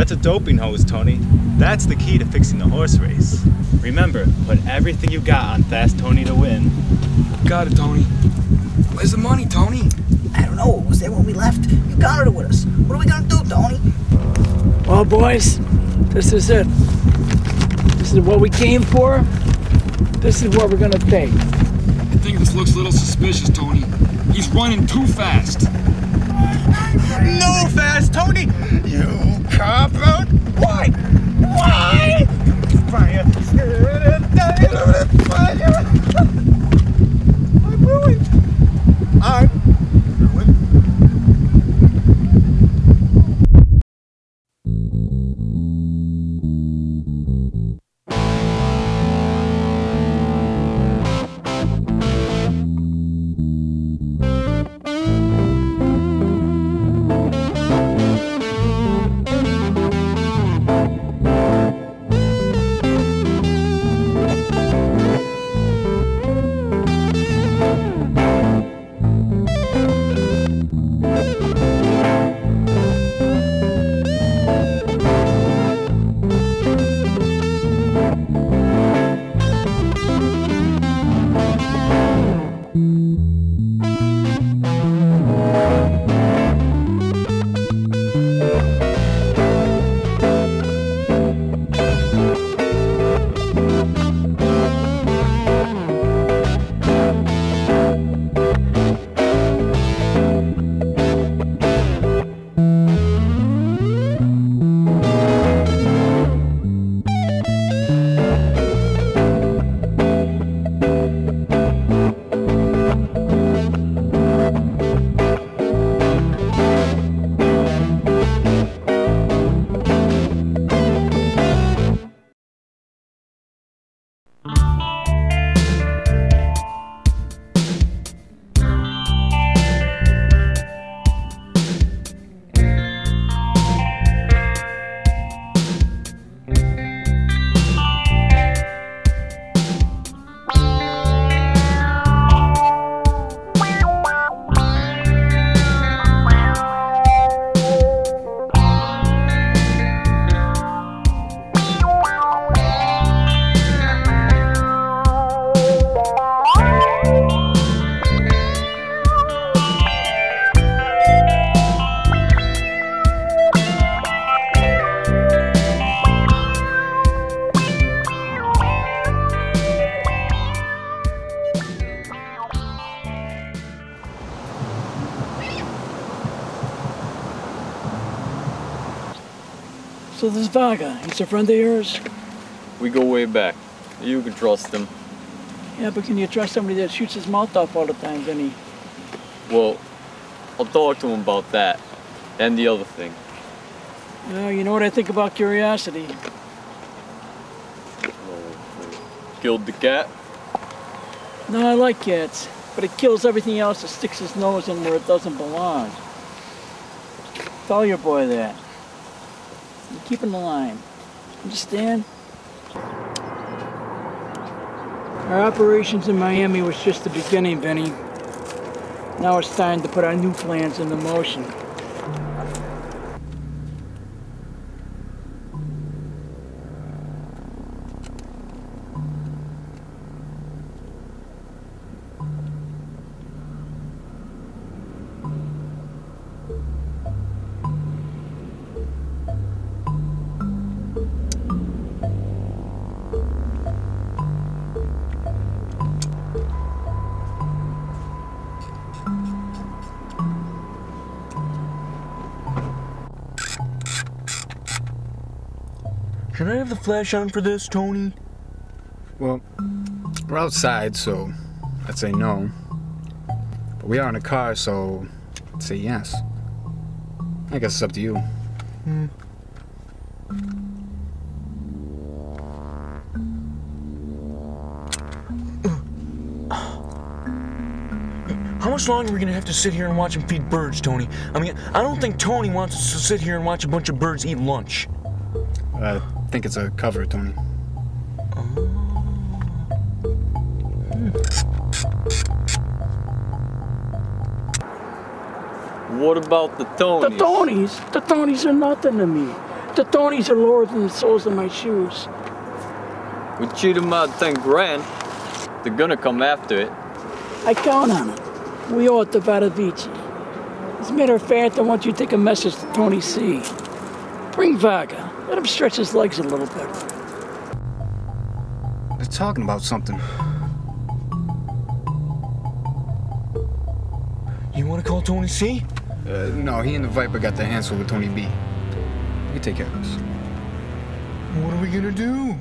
That's a doping hose, Tony. That's the key to fixing the horse race. Remember, put everything you got on Fast Tony to win. Got it, Tony. Where's the money, Tony? I don't know. It was there when we left. You got it with us. What are we gonna do, Tony? Well, boys, this is it. This is what we came for. This is what we're gonna pay. I think this looks a little suspicious, Tony. He's running too fast. No Fast Tony! You cop-out! Why? Why? Fire! I'm So this Vaga, he's a friend of yours? We go way back. You can trust him. Yeah, but can you trust somebody that shoots his mouth off all the time, Vinny? Well, I'll talk to him about that. And the other thing. No, you know what I think about curiosity. Killed the cat? No, I like cats, but it kills everything else that sticks its nose in where it doesn't belong. Tell your boy that. You keep in the line. Understand? Our operations in Miami was just the beginning, Vinny. Now it's time to put our new plans into motion. Can I have the flash on for this, Tony? Well, we're outside, so I'd say no. But we are in a car, so I'd say yes. I guess it's up to you. Hmm. How much longer are we gonna have to sit here and watch him feed birds, Tony? I mean, I don't think Tony wants us to sit here and watch a bunch of birds eat lunch. I think it's a cover, Tony. What about the Tonys? The Tonys? Tonys, the Tonys are nothing to me. The Tonys are lower than the soles of my shoes. We cheat them out 10 grand. They're gonna come after it. I count on it. We owe it to Vadavici. As a matter of fact, I want you to take a message to Tony C. Bring Vaga. Let him stretch his legs a little bit. They're talking about something. You wanna call Tony C? Uh, no, he and the Viper got the handsel with Tony B. We can take care of this. What are we gonna do?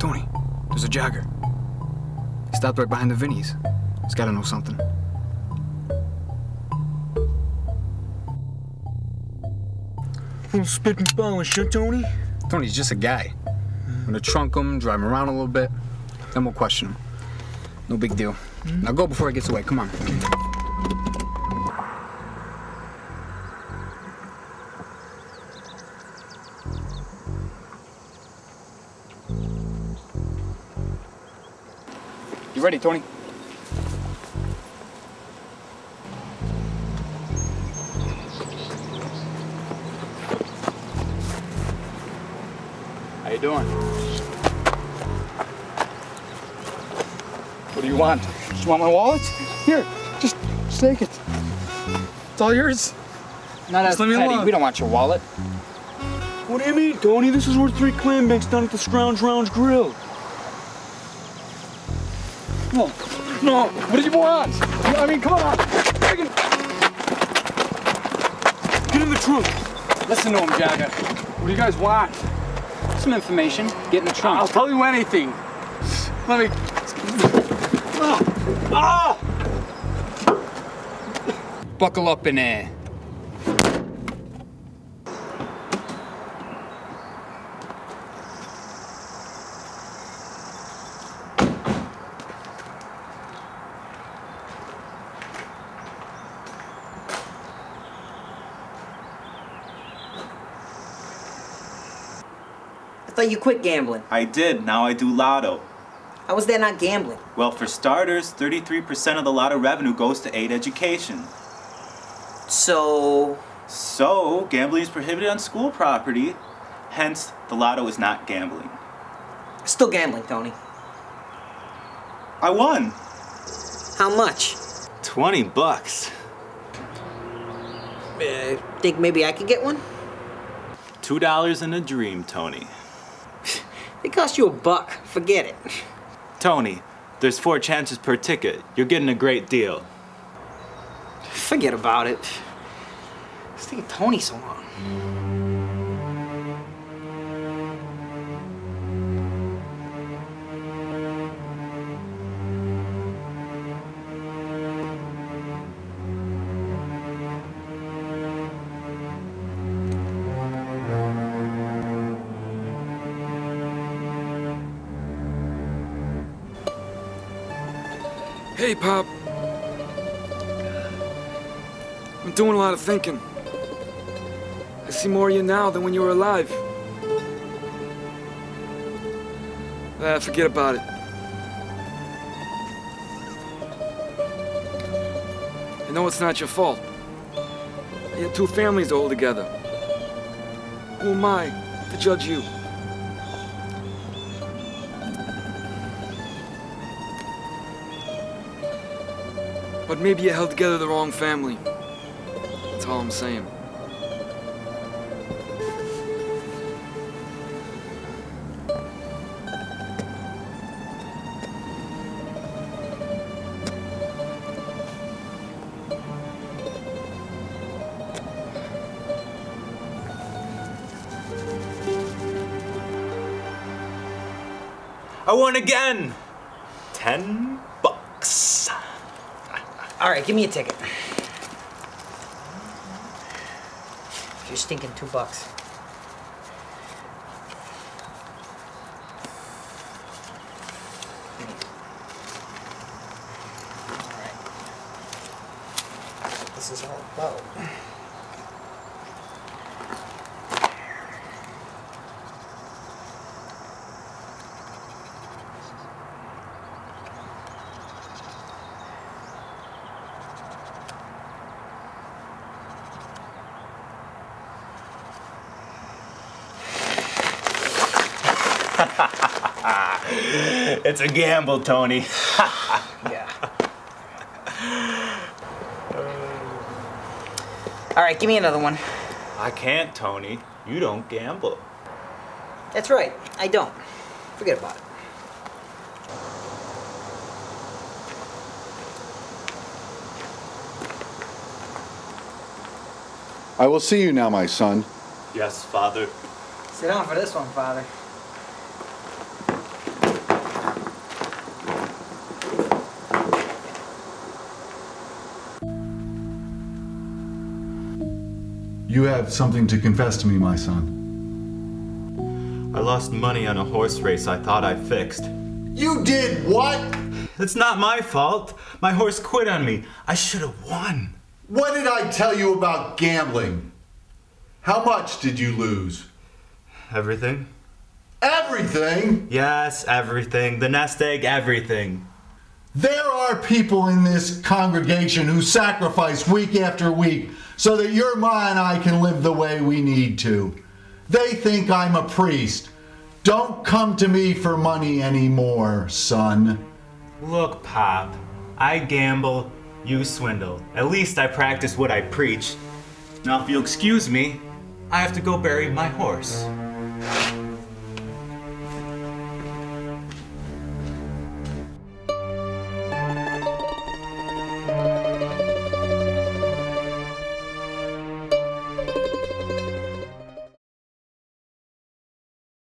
Tony, there's a jogger. He stopped right behind the Vinnies. He's gotta know something. We'll spit and polish, huh, Tony? Tony's just a guy. I'm gonna trunk him, drive him around a little bit, then we'll question him. No big deal. Mm-hmm. Now go before he gets away. Come on. You ready, Tony? You doing? What do you want? You want my wallet? Here, just, just take it. It's all yours. Not Just let me petty. alone. We don't want your wallet. What do you mean, Tony? This is worth three clam banks down at the Scrounge Rounge Grill. No, no. What do you want? I mean, come on. Get in the trunk. Listen to him, Jagger. What do you guys want? Some information. Get in the trunk. I'll tell you anything. Let me. Ah! Ah! Buckle up in there. Thought you quit gambling. I did. Now I do lotto. How was that not gambling? Well, for starters, 33% of the lotto revenue goes to aid education. So, So, gambling is prohibited on school property. Hence, the lotto is not gambling. still gambling, Tony. I won. How much? 20 bucks. Uh, think maybe I could get one? $2 in a dream, Tony. They cost you a buck. Forget it. Tony, there's four chances per ticket. You're getting a great deal. Forget about it. It's taking Tony so long. Hey, Pop. I'm doing a lot of thinking. I see more of you now than when you were alive. Ah, forget about it. I know it's not your fault. You had two families to hold together. Who am I to judge you? But maybe you held together the wrong family. That's all I'm saying. I won again! 10 bucks. All right, give me a ticket. You're stinking two bucks. This is all about. it's a gamble, Tony. Yeah. All right, give me another one. I can't, Tony. You don't gamble. That's right, I don't. Forget about it. I will see you now, my son. Yes, Father. Sit down for this one, Father. You have something to confess to me, my son. I lost money on a horse race I thought I fixed. You did what? It's not my fault. My horse quit on me. I should have won. What did I tell you about gambling? How much did you lose? Everything? Everything? Yes, everything. The nest egg, everything. There are people in this congregation who sacrifice week after week so that your ma and I can live the way we need to. They think I'm a priest. Don't come to me for money anymore, son. Look, Pop, I gamble, you swindle. At least I practice what I preach. Now, if you'll excuse me, I have to go bury my horse.